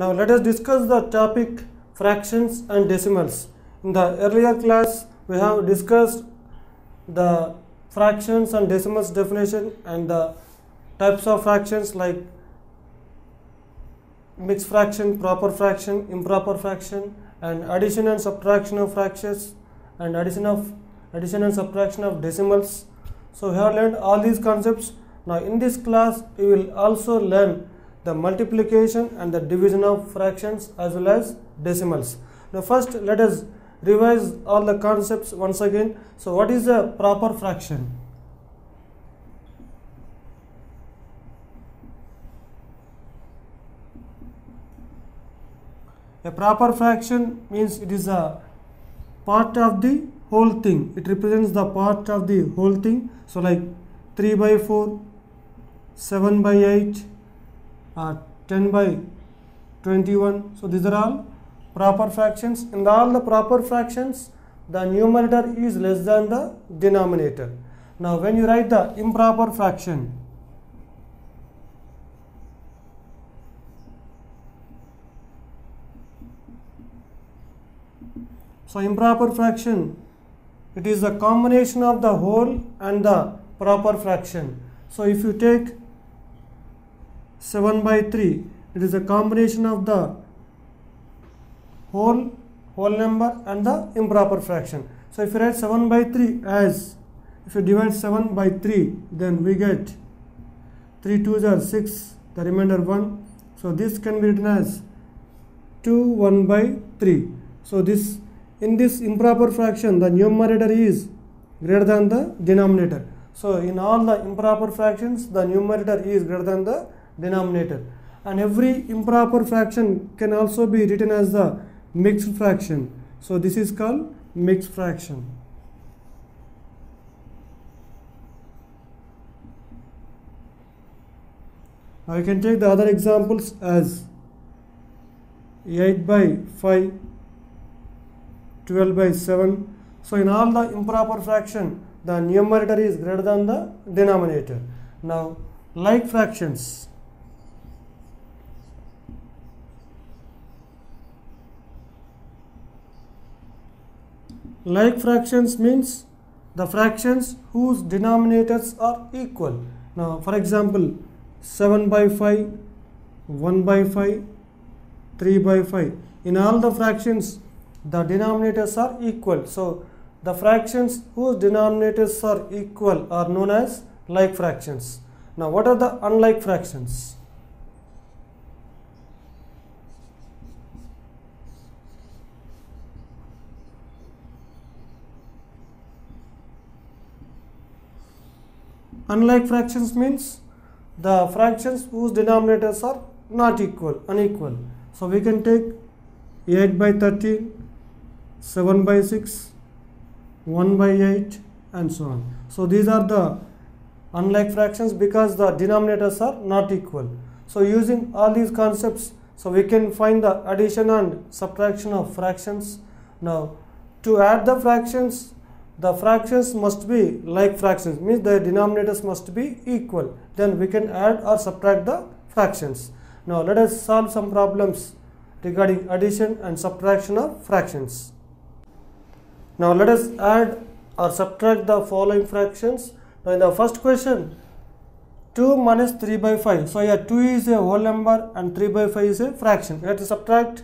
Now let us discuss the topic fractions and decimals. In the earlier class we have discussed the fractions and decimals definition and the types of fractions like mixed fraction, proper fraction, improper fraction and addition and subtraction of fractions and addition of addition and subtraction of decimals. So we have learned all these concepts. Now in this class we will also learn the multiplication and the division of fractions as well as decimals. Now first let us revise all the concepts once again. So what is a proper fraction? A proper fraction means it is a part of the whole thing. It represents the part of the whole thing. So like 3 by 4, 7 by 8, uh, 10 by 21. So these are all proper fractions. In all the proper fractions, the numerator is less than the denominator. Now when you write the improper fraction, So improper fraction, it is a combination of the whole and the proper fraction. So if you take 7 by 3, it is a combination of the whole whole number and the improper fraction. So if you write 7 by 3 as, if you divide 7 by 3, then we get 3 2s are 6, the remainder 1. So this can be written as 2 1 by 3. So this in this improper fraction the numerator is greater than the denominator so in all the improper fractions the numerator is greater than the denominator and every improper fraction can also be written as the mixed fraction so this is called mixed fraction now you can take the other examples as 8 by 5 12 by 7. So in all the improper fraction, the numerator is greater than the denominator. Now, like fractions. Like fractions means the fractions whose denominators are equal. Now, for example, 7 by 5, 1 by 5, 3 by 5. In all the fractions, the denominators are equal. So, the fractions whose denominators are equal are known as like fractions. Now, what are the unlike fractions? Unlike fractions means the fractions whose denominators are not equal, unequal. So, we can take 8 by 13 7 by 6, 1 by 8 and so on. So these are the unlike fractions because the denominators are not equal. So using all these concepts, so we can find the addition and subtraction of fractions. Now to add the fractions, the fractions must be like fractions, means the denominators must be equal. Then we can add or subtract the fractions. Now let us solve some problems regarding addition and subtraction of fractions. Now let us add or subtract the following fractions. Now in the first question, 2 minus 3 by 5. So here 2 is a whole number and 3 by 5 is a fraction. We have to subtract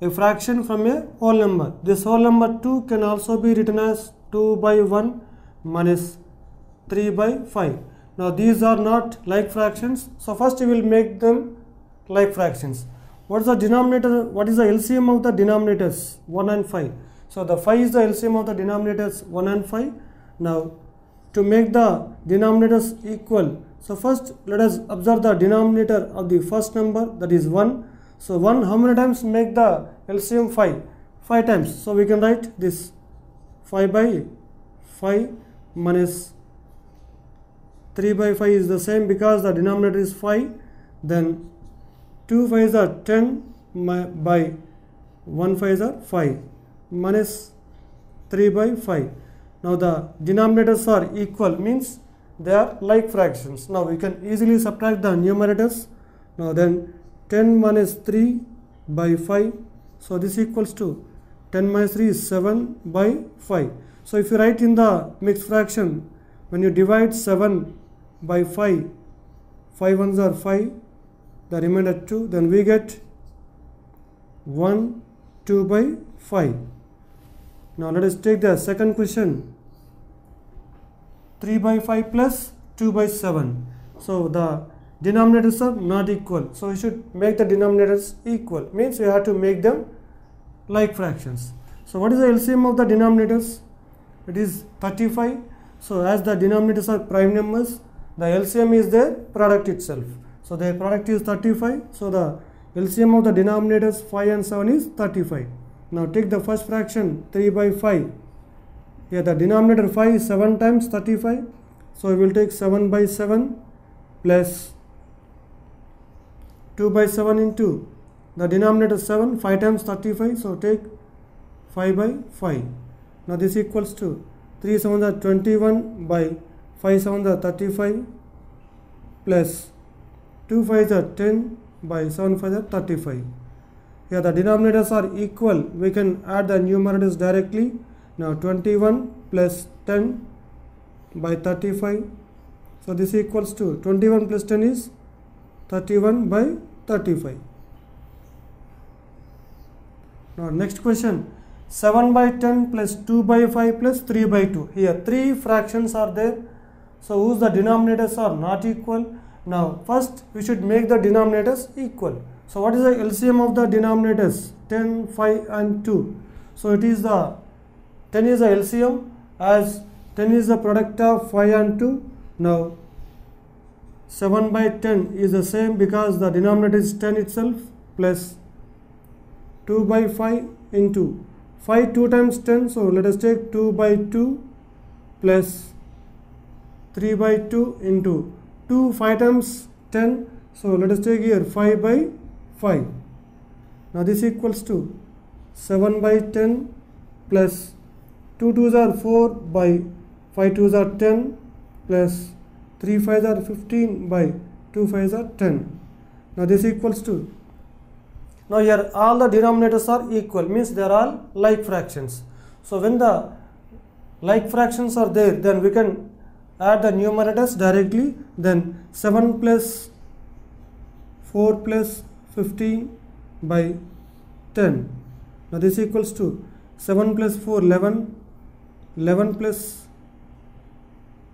a fraction from a whole number. This whole number 2 can also be written as 2 by 1 minus 3 by 5. Now these are not like fractions. So first we will make them like fractions. What is the denominator? What is the LCM of the denominators? 1 and 5. So the 5 is the LCM of the denominators 1 and 5. Now to make the denominators equal, so first let us observe the denominator of the first number that is 1. So 1 how many times make the LCM 5? 5 times. So we can write this 5 by 5 minus 3 by 5 is the same because the denominator is 5. Then 2 5s are 10 by 1 5s are 5 minus 3 by 5. Now the denominators are equal means they are like fractions. Now we can easily subtract the numerators. Now then 10 minus 3 by 5 so this equals to 10 minus 3 is 7 by 5 so if you write in the mixed fraction when you divide 7 by 5 5 ones are 5 the remainder 2 then we get 1 2 by 5 now let us take the second question. 3 by 5 plus 2 by 7 so the denominators are not equal. So we should make the denominators equal. Means we have to make them like fractions. So what is the LCM of the denominators? It is 35 so as the denominators are prime numbers the LCM is their product itself. So their product is 35 so the LCM of the denominators 5 and 7 is 35 now take the first fraction 3 by 5 here the denominator 5 is 7 times 35 so we will take 7 by 7 plus 2 by 7 into the denominator 7 5 times 35 so take 5 by 5 now this equals to 3 7 are 21 by 5 7 are 35 plus 2 5 are 10 by 7 5 are 35 here the denominators are equal. We can add the numerators directly. Now 21 plus 10 by 35 so this equals to 21 plus 10 is 31 by 35 now next question. 7 by 10 plus 2 by 5 plus 3 by 2 here three fractions are there. So whose the denominators are not equal? Now first we should make the denominators equal. So what is the LCM of the denominators? 10 5 and 2 so it is the 10 is the LCM as 10 is the product of 5 and 2 now 7 by 10 is the same because the denominator is 10 itself plus 2 by 5 into 5 2 times 10 so let us take 2 by 2 plus 3 by 2 into 2 5 times 10 so let us take here 5 by 5 now this equals to 7 by 10 plus 2 2s are 4 by 5 2s are 10 plus 3 5s are 15 by 2 5s are 10 now this equals to now here all the denominators are equal means they are all like fractions. So when the like fractions are there then we can add the numerators directly then 7 plus 4 plus 15 by 10 now this equals to 7 plus 4 11 11 plus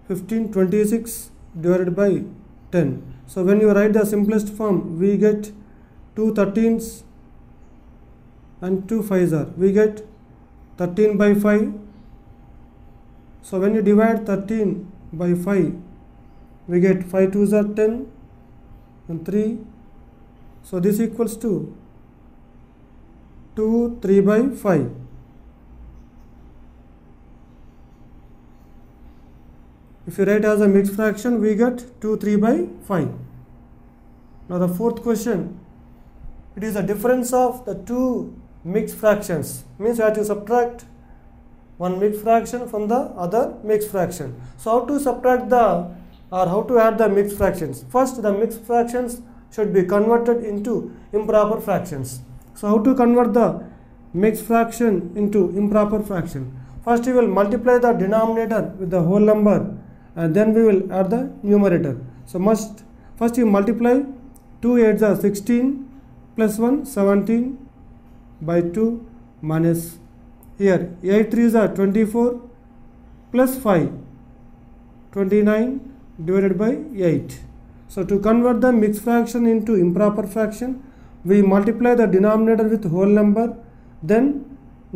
15 26 divided by 10 so when you write the simplest form we get two 13s and two 5s are. We get 13 by 5 so when you divide 13 by 5 we get 5 2s are 10 and 3 so this equals to 2 3 by 5 if you write as a mixed fraction we get 2 3 by 5 now the fourth question. It is the difference of the two mixed fractions. Means you have to subtract one mixed fraction from the other mixed fraction. So how to subtract the or how to add the mixed fractions? First the mixed fractions should be converted into improper fractions. So how to convert the mixed fraction into improper fraction? First you will multiply the denominator with the whole number and then we will add the numerator. So must first you multiply 2 8s are 16 plus 1 17 by 2 minus here. 8 3s are 24 plus 5 29 divided by 8 so to convert the mixed fraction into improper fraction we multiply the denominator with whole number then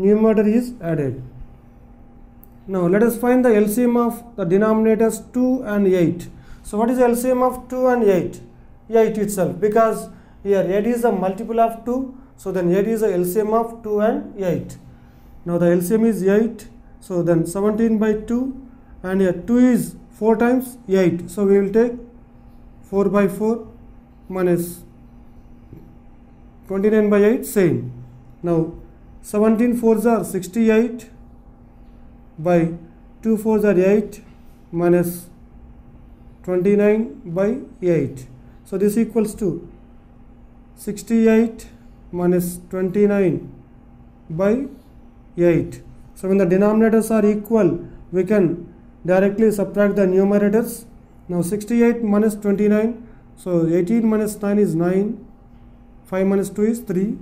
numerator is added now let us find the LCM of the denominators 2 and 8 so what is the LCM of 2 and 8 8 itself because here 8 is a multiple of 2 so then 8 is the LCM of 2 and 8 now the LCM is 8 so then 17 by 2 and here 2 is 4 times 8 so we will take 4 by 4 minus 29 by 8 same. Now 17 4s are 68 by 2 4s are 8 minus 29 by 8 so this equals to 68 minus 29 by 8. So when the denominators are equal, we can directly subtract the numerators. Now 68 minus 29, so 18 minus 9 is 9, 5 minus 2 is 3,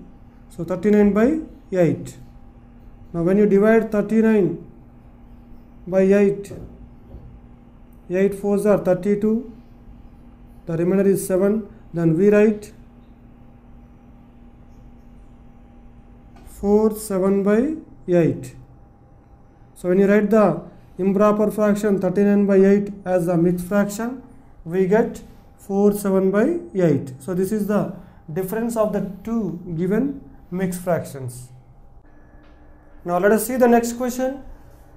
so 39 by 8. Now when you divide 39 by 8, 8 fours are 32, the remainder is 7, then we write 4 7 by 8. So when you write the improper fraction 39 by 8 as a mixed fraction, we get 4 7 by 8. So this is the difference of the two given mixed fractions. Now let us see the next question.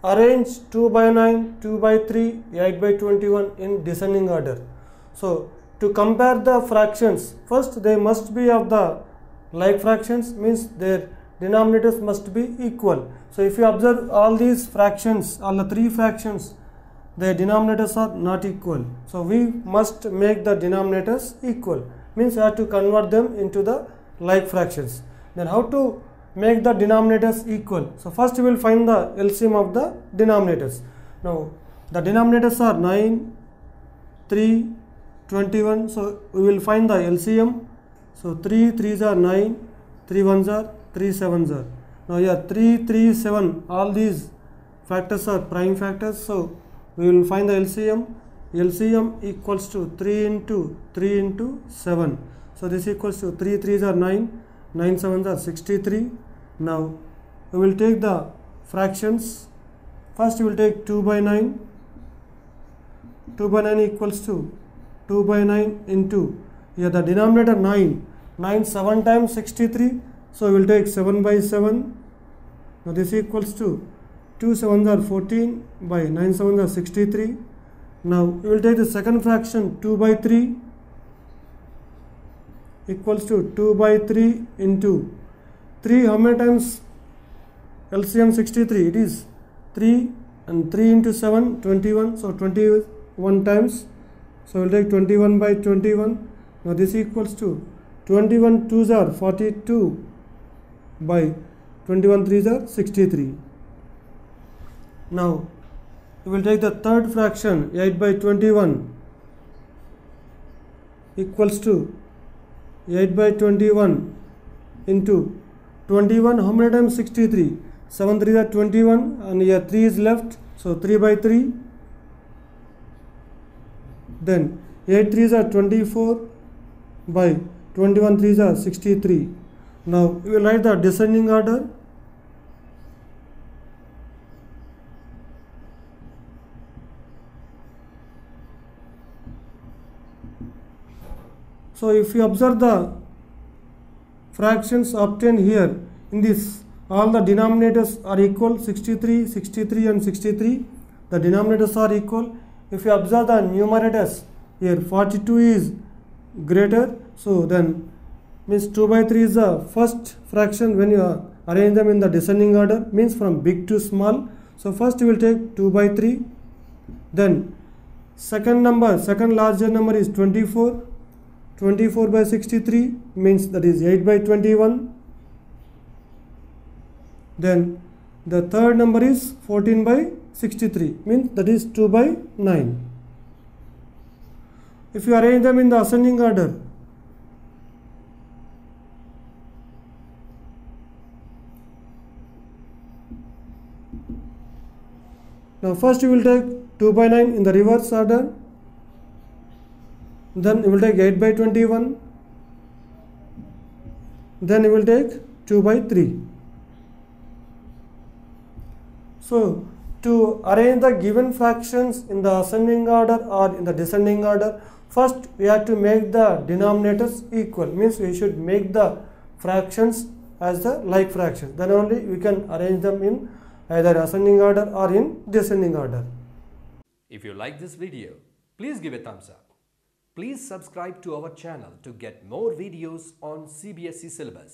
Arrange 2 by 9, 2 by 3, 8 by 21 in descending order. So to compare the fractions, first they must be of the like fractions means their denominators must be equal. So if you observe all these fractions, all the three fractions, their denominators are not equal. So we must make the denominators equal. Means we have to convert them into the like fractions. Then how to make the denominators equal? So first we will find the LCM of the denominators. Now the denominators are 9, 3, 21. So we will find the LCM. So 3 3s are 9, 3 1s are 3 7s are. Now here 3 3 7 all these factors are prime factors. So we will find the LCM. LCM equals to 3 into 3 into 7. So this equals to 3 3s are 9, 9 7s are 63. Now we will take the fractions. First we will take 2 by 9. 2 by 9 equals to 2 by 9 into here the denominator 9. 9 7 times 63. So we will take 7 by 7. Now this equals to 2 7s are 14 by 9 7s are 63. Now we will take the second fraction 2 by 3 equals to 2 by 3 into 3 how many times? LCM 63 it is 3 and 3 into 7 21 so 21 times. So we'll take 21 by 21 now this equals to 21 2s are 42 by 21 3s are 63 now we will take the third fraction 8 by 21 equals to 8 by 21 into 21 how many times 63 7 3 are 21 and here 3 is left so 3 by 3 then 8 3s are 24 by 21 3s are 63 now we will write the descending order. So if you observe the fractions obtained here in this all the denominators are equal 63, 63 and 63 the denominators are equal. If you observe the numerators here 42 is greater so then means 2 by 3 is the first fraction when you arrange them in the descending order means from big to small. So first you will take 2 by 3 then second number second larger number is 24 24 by 63 means that is 8 by 21 then the third number is 14 by 63 means that is 2 by 9 if you arrange them in the ascending order now first you will take 2 by 9 in the reverse order then you will take 8 by 21 then you will take 2 by 3 so to arrange the given fractions in the ascending order or in the descending order first we have to make the denominators equal. Means we should make the fractions as the like fractions. Then only we can arrange them in either ascending order or in descending order. If you like this video, please give a thumbs up. Please subscribe to our channel to get more videos on CBSE syllabus.